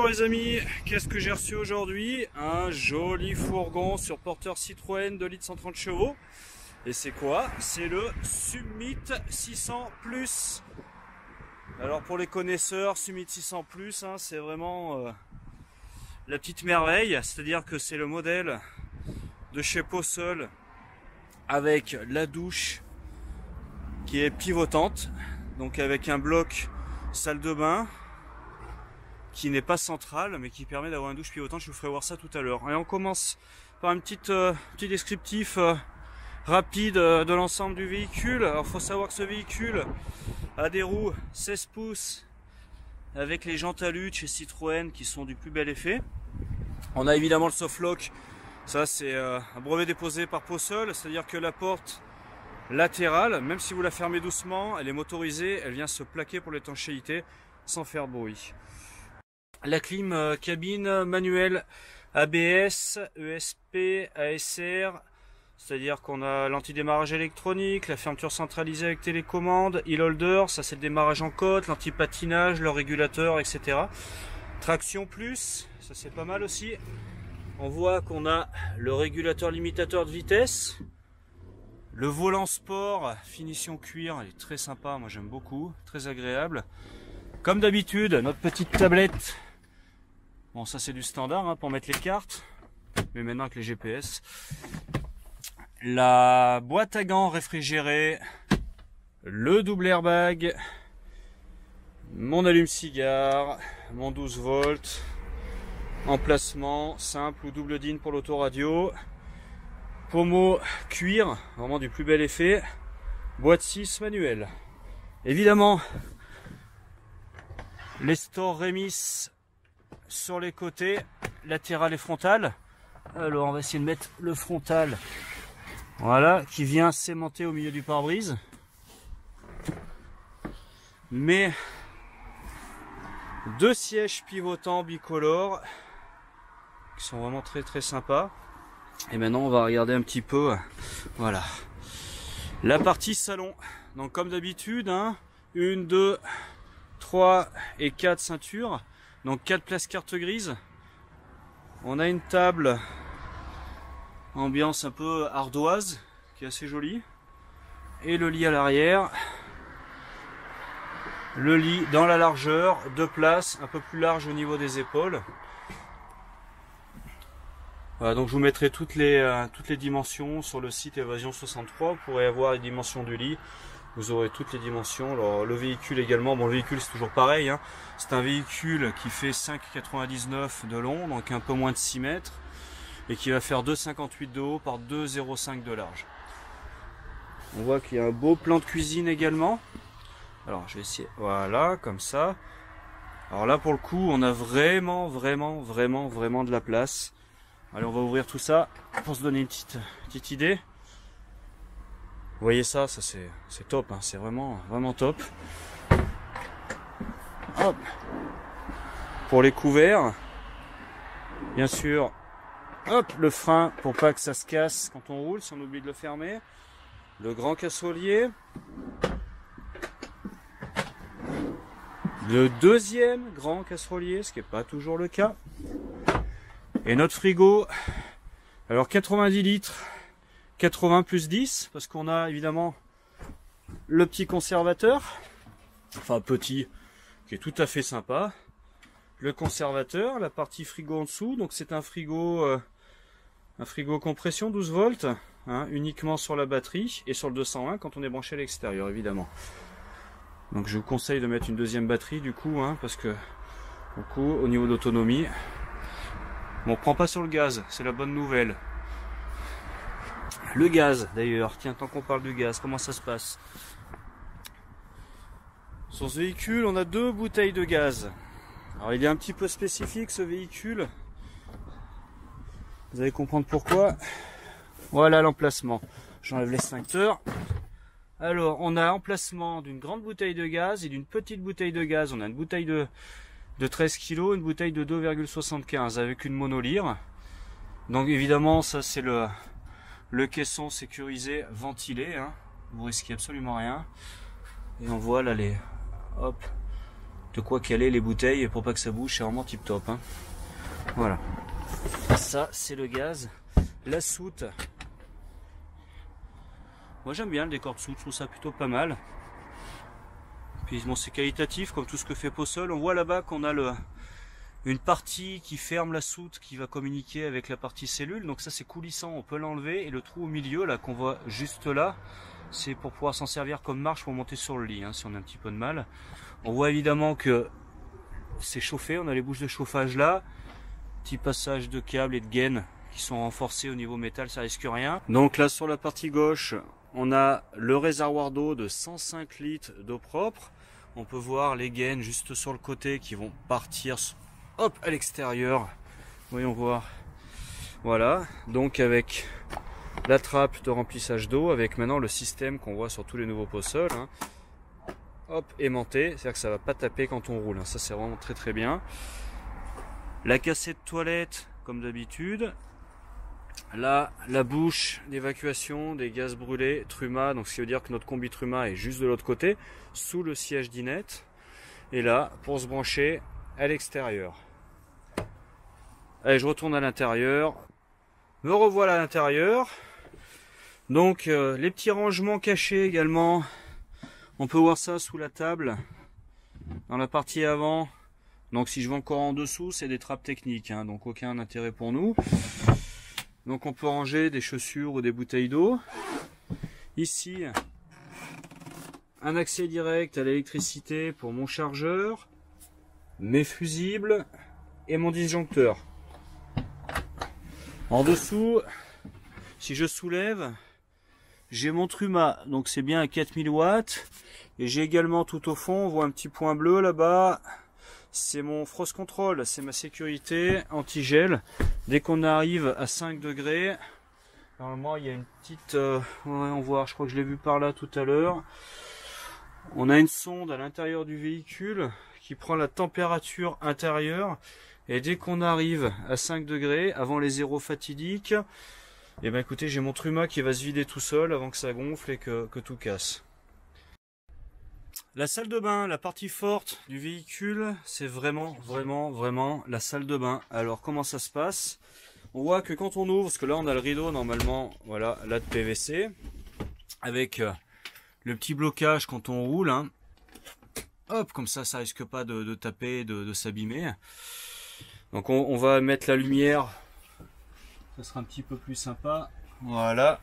Bonjour les amis, qu'est-ce que j'ai reçu aujourd'hui? Un joli fourgon sur porteur Citroën de litres 130 chevaux. Et c'est quoi? C'est le Summit 600 Plus. Alors pour les connaisseurs, Summit 600 Plus, hein, c'est vraiment euh, la petite merveille. C'est-à-dire que c'est le modèle de chez Possol avec la douche qui est pivotante. Donc avec un bloc salle de bain, qui n'est pas centrale, mais qui permet d'avoir un douche pivotante. Je vous ferai voir ça tout à l'heure. Et on commence par un petit, euh, petit descriptif euh, rapide euh, de l'ensemble du véhicule. Alors, faut savoir que ce véhicule a des roues 16 pouces avec les jantes à lutte chez Citroën qui sont du plus bel effet. On a évidemment le softlock. Ça, c'est un brevet déposé par Possol, c'est-à-dire que la porte latérale, même si vous la fermez doucement, elle est motorisée, elle vient se plaquer pour l'étanchéité sans faire bruit la clim euh, cabine manuelle ABS, ESP, ASR, c'est-à-dire qu'on a l'antidémarrage électronique, la fermeture centralisée avec télécommande, e-holder, ça c'est le démarrage en côte, l'anti-patinage, le régulateur, etc. Traction plus, ça c'est pas mal aussi. On voit qu'on a le régulateur limitateur de vitesse, le volant sport, finition cuir, il est très sympa, moi j'aime beaucoup, très agréable. Comme d'habitude, notre petite tablette Ça c'est du standard hein, pour mettre les cartes, mais maintenant avec les GPS. La boîte à gants réfrigérée, le double airbag, mon allume-cigare, mon 12 volts, emplacement simple ou double DIN pour l'autoradio, pommeau cuir, vraiment du plus bel effet, boîte 6 manuelle. Évidemment, les stores Remis sur les côtés, latéral et frontal. Alors on va essayer de mettre le frontal, voilà, qui vient s'aimanter au milieu du pare-brise. Mais deux sièges pivotants bicolores qui sont vraiment très très sympas. Et maintenant on va regarder un petit peu, voilà, la partie salon. Donc comme d'habitude, hein, une, deux, trois et quatre ceintures. Donc 4 places carte grise. On a une table ambiance un peu ardoise qui est assez jolie. Et le lit à l'arrière. Le lit dans la largeur, deux places, un peu plus large au niveau des épaules. Voilà, donc je vous mettrai toutes les, euh, toutes les dimensions sur le site Évasion 63. Vous pourrez avoir les dimensions du lit, vous aurez toutes les dimensions. Le véhicule également, bon le véhicule c'est toujours pareil, hein. c'est un véhicule qui fait 5,99 de long, donc un peu moins de 6 mètres, et qui va faire 2,58 de haut par 2,05 de large. On voit qu'il y a un beau plan de cuisine également. Alors je vais essayer, voilà, comme ça. Alors là pour le coup on a vraiment, vraiment, vraiment, vraiment de la place. Allez on va ouvrir tout ça pour se donner une petite idée. Vous voyez ça, ça c'est top, hein, c'est vraiment vraiment top. Hop. Pour les couverts, bien sûr, hop, le frein pour pas que ça se casse quand on roule, si on oublie de le fermer. Le grand cassollier. Le deuxième grand casserolier, ce qui n'est pas toujours le cas. Et notre frigo, alors 90 litres, 80 plus 10, parce qu'on a évidemment le petit conservateur, enfin petit, qui est tout à fait sympa. Le conservateur, la partie frigo en dessous, donc c'est un frigo, euh, un frigo compression 12 volts, hein, uniquement sur la batterie et sur le 220 quand on est branché à l'extérieur évidemment. Donc je vous conseille de mettre une deuxième batterie du coup, hein, parce que au coup, au niveau d'autonomie, on prend pas sur le gaz, c'est la bonne nouvelle. Le gaz d'ailleurs, tiens, tant qu'on parle du gaz, comment ça se passe Sur ce véhicule, on a deux bouteilles de gaz. Alors il est un petit peu spécifique ce véhicule. Vous allez comprendre pourquoi. Voilà l'emplacement. J'enlève l'extincteur. Alors, on a emplacement d'une grande bouteille de gaz et d'une petite bouteille de gaz. On a une bouteille de, de 13 kg, une bouteille de 2,75 avec une monolire. Donc évidemment, ça c'est le, le caisson sécurisé, ventilé, hein. vous risquez absolument rien. Et on voit là les, hop, de quoi caler les bouteilles pour pas que ça bouge, c'est vraiment tip top. Hein. Voilà. Ça, c'est le gaz. La soute. Moi j'aime bien le décor de soute, je trouve ça plutôt pas mal. Puis bon, c'est qualitatif comme tout ce que fait Possol. On voit là-bas qu'on a le, une partie qui ferme la soute qui va communiquer avec la partie cellule. Donc ça c'est coulissant, on peut l'enlever. Et le trou au milieu là qu'on voit juste là, c'est pour pouvoir s'en servir comme marche pour monter sur le lit hein, si on a un petit peu de mal. On voit évidemment que c'est chauffé, on a les bouches de chauffage là. Petit passage de câbles et de gaines qui sont renforcés au niveau métal, ça risque rien. Donc là sur la partie gauche, on a le réservoir d'eau de 105 litres d'eau propre. On peut voir les gaines juste sur le côté qui vont partir hop à l'extérieur. Voyons voir. Voilà, donc avec la trappe de remplissage d'eau, avec maintenant le système qu'on voit sur tous les nouveaux pots sols. Hein. Hop, aimanté, c'est-à-dire que ça va pas taper quand on roule. Hein. Ça c'est vraiment très très bien. La cassette toilette, comme d'habitude. Là, la bouche d'évacuation des gaz brûlés Truma, donc ce qui veut dire que notre combi Truma est juste de l'autre côté, sous le siège d'inette. Et là, pour se brancher à l'extérieur. Allez, je retourne à l'intérieur. Me revoilà à l'intérieur. Donc, euh, les petits rangements cachés également. On peut voir ça sous la table, dans la partie avant. Donc, si je vais encore en dessous, c'est des trappes techniques, hein, donc aucun intérêt pour nous. Donc on peut ranger des chaussures ou des bouteilles d'eau. Ici, un accès direct à l'électricité pour mon chargeur, mes fusibles et mon disjoncteur. En dessous, si je soulève, j'ai mon Truma, donc c'est bien à 4000 watts. Et j'ai également tout au fond, on voit un petit point bleu là-bas, c'est mon frost control, c'est ma sécurité anti-gel. Dès qu'on arrive à 5 degrés, normalement il y a une petite, euh, on voit, je crois que je l'ai vu par là tout à l'heure. On a une sonde à l'intérieur du véhicule qui prend la température intérieure et dès qu'on arrive à 5 degrés, avant les zéros fatidiques, et eh ben écoutez, j'ai mon truma qui va se vider tout seul avant que ça gonfle et que tout casse. La salle de bain, la partie forte du véhicule, c'est vraiment, vraiment, vraiment la salle de bain. Alors comment ça se passe? On voit que quand on ouvre, parce que là on a le rideau normalement, voilà, là de PVC, avec euh, le petit blocage quand on roule. Hein. Hop, comme ça, ça risque pas de, taper, de, s'abîmer. Donc on, on va mettre la lumière, ça sera un petit peu plus sympa. Voilà.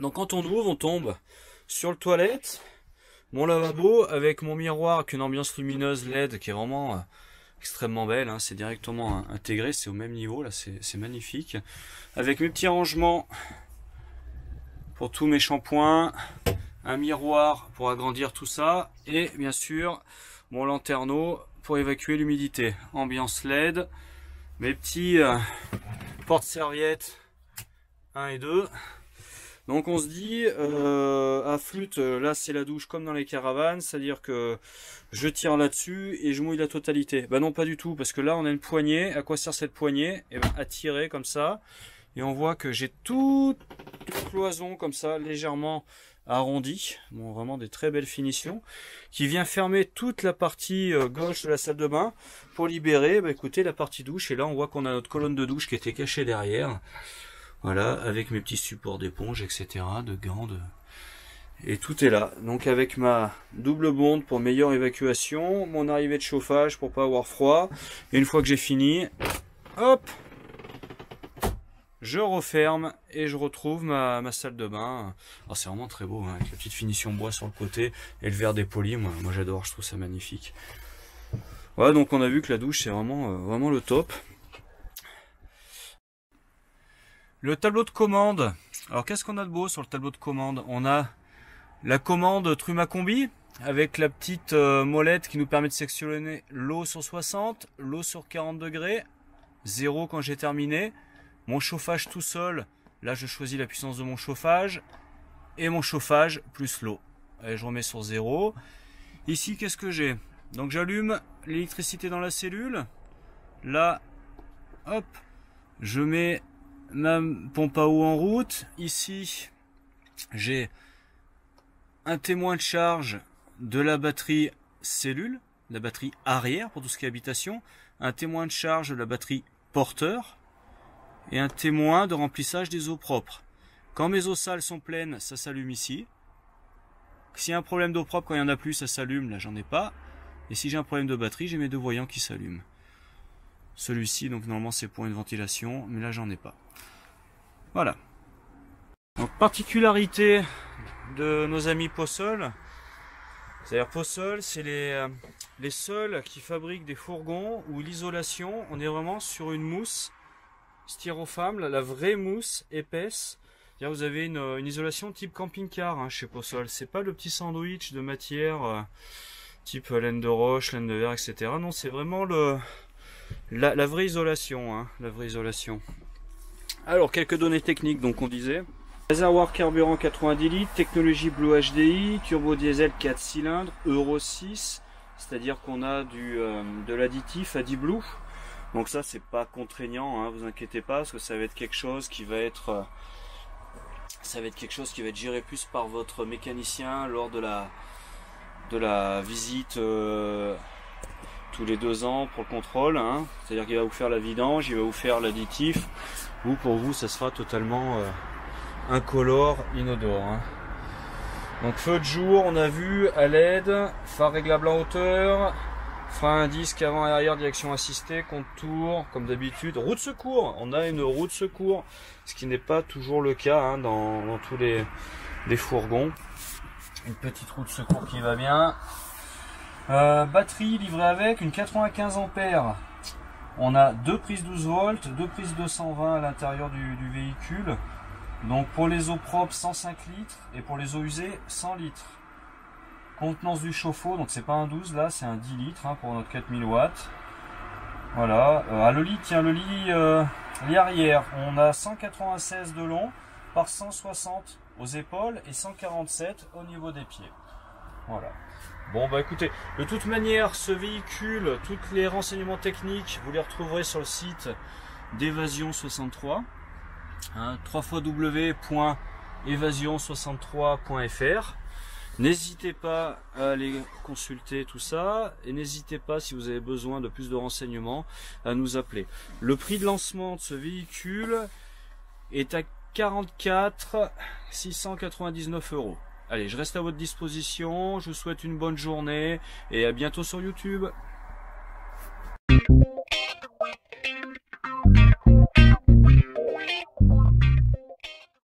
Donc quand on ouvre, on tombe sur le toilette mon lavabo avec mon miroir qu'une ambiance lumineuse LED qui est vraiment euh, extrêmement belle. Hein. c'est directement intégré, c'est au même niveau là, c'est magnifique. Avec mes petits rangements pour tous mes shampoings, un miroir pour agrandir tout ça et bien sûr mon lanterneau pour évacuer l'humidité. Ambiance LED, mes petits euh, porte-serviettes 1 et 2 donc on se dit, euh, à flûte, euh, là c'est la douche comme dans les caravanes, c'est-à-dire que je tire là-dessus et je mouille la totalité. Bah non pas du tout, parce que là on a une poignée, à quoi sert cette poignée? Eh ben, à tirer comme ça, et on voit que j'ai toute cloison comme ça, légèrement arrondie, bon vraiment des très belles finitions, qui vient fermer toute la partie euh, gauche de la salle de bain pour libérer, bah écoutez, la partie douche, et là on voit qu'on a notre colonne de douche qui était cachée derrière. Voilà, avec mes petits supports d'éponge, etc., de gants, Et tout est là. Donc avec ma double bonde pour meilleure évacuation, mon arrivée de chauffage pour pas avoir froid. Et une fois que j'ai fini, hop, je referme et je retrouve ma, salle de bain. Oh, c'est vraiment très beau, hein, avec la petite finition bois sur le côté et le verre dépoli. Moi, moi j'adore, je trouve ça magnifique. Voilà, donc on a vu que la douche c'est vraiment, euh, vraiment le top. Le tableau de commande. Alors qu'est-ce qu'on a de beau sur le tableau de commande? On a la commande Truma Combi avec la petite euh, molette qui nous permet de sectionner l'eau sur 60, l'eau sur 40 degrés, 0 quand j'ai terminé, chauffage tout seul, là je choisis la puissance de mon chauffage, et mon chauffage plus l'eau. Et je remets sur 0. Ici qu'est-ce que j'ai? Donc j'allume l'électricité dans la cellule, là, hop, je mets ma pompe à eau en route. Ici, j'ai un témoin de charge de la batterie cellule. la batterie arrière pour tout ce qui est habitation, un témoin de charge de la batterie porteur et un témoin de remplissage des eaux propres. Quand mes eaux sales sont pleines, ça s'allume ici. S'il y a un problème d'eau propre, quand il n'y en a plus, ça s'allume, là j'en ai pas. Et si j'ai un problème de batterie, j'ai mes deux voyants qui s'allument. Celui-ci, donc normalement c'est pour une ventilation, mais là j'en ai pas. Voilà. Donc particularité de nos amis Possol, c'est-à-dire Possol, c'est les, euh, les seuls qui fabriquent des fourgons où l'isolation, on est vraiment sur une mousse styrofoam, la vraie mousse épaisse. Vous avez une, isolation type camping-car hein, chez Possol. C'est pas le petit sandwich de matière euh, type laine de roche, laine de verre, etc. Non, c'est vraiment le, la, vraie isolation. Hein, la vraie isolation. Alors, quelques données techniques, donc on disait. Réservoir carburant 90 litres, technologie Blue HDI, turbo diesel 4 cylindres, Euro 6, c'est-à-dire qu'on a du, euh, de l'additif à Blue. Donc ça c'est pas contraignant, hein, vous inquiétez pas, parce que ça va être quelque chose qui va être euh, ça va être quelque chose qui va être géré plus par votre mécanicien lors de la de la visite euh, tous les deux ans pour le contrôle. Hein. C'est-à-dire qu'il va vous faire la vidange, il va vous faire l'additif. Ou pour vous, ça sera totalement incolore, inodore. Hein. Donc feu de jour, on a vu à l'aide, phare réglable en hauteur, frein disque avant et arrière, direction assistée, contour, comme d'habitude. Roue de secours, on a une roue de secours, ce qui n'est pas toujours le cas hein, dans, tous les, fourgons. Une petite roue de secours qui va bien. Euh, batterie livrée avec, une 95 ampères. On a deux prises 12 volts, deux prises 220 à l'intérieur du véhicule. Donc pour les eaux propres 105 litres et pour les eaux usées 100 litres. Contenance du chauffe-eau, donc c'est pas un 12 là, c'est un 10 litres hein, pour notre 4000 watts. Voilà. Euh, ah, le lit, tiens, le lit, euh, arrière, on a 196 de long par 160 aux épaules et 147 au niveau des pieds. Voilà. Bon bah écoutez, de toute manière, ce véhicule, tous les renseignements techniques, vous les retrouverez sur le site d'Évasion 63 hein, www.évasion63.fr. N'hésitez pas à aller consulter tout ça et n'hésitez pas si vous avez besoin de plus de renseignements à nous appeler. Le prix de lancement de ce véhicule est à 44 699 euros. Allez, je reste à votre disposition, je vous souhaite une bonne journée et à bientôt sur YouTube.